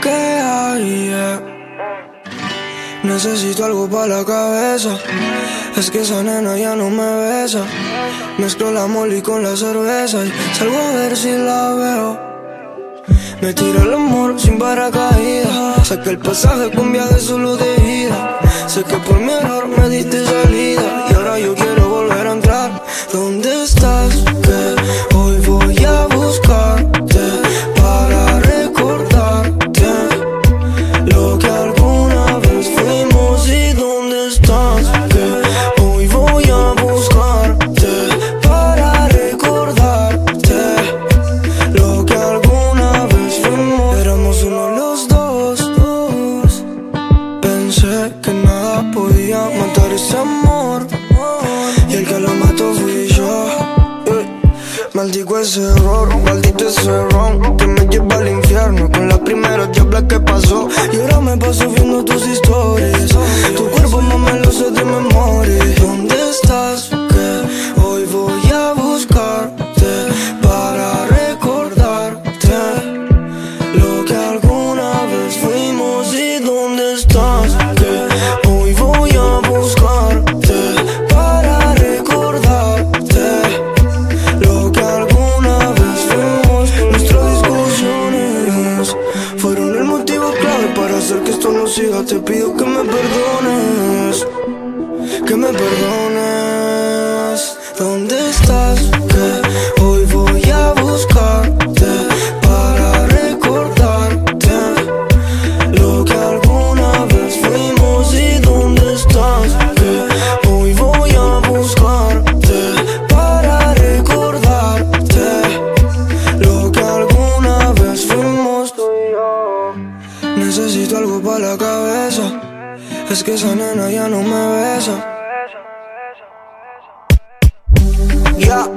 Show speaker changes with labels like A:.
A: que hay. Necesito algo para la cabeza. Es que esa nena ya no me besa. Mezclo la molly con la cerveza y salgo a ver si la veo. Me tiro el amor sin paracaídas. Saqué el pasaje con viaje solo de ida. Sé que por mi error me diste salida. Y ahora yo quiero volver a entrar. ¿Dónde estás? Pensé que nada podía matar ese amor. Y el que lo mató fui yo. Eh, Maldigo ese error, maldito ese ron Que me lleva al infierno con la primera diabla que pasó Y ahora me paso viendo tus historias Tu cuerpo no me lo sé de memoria siga. Te pido que me perdones, que me perdones. Necesito algo para la cabeza. Es que esa nena ya no me besa. Ya,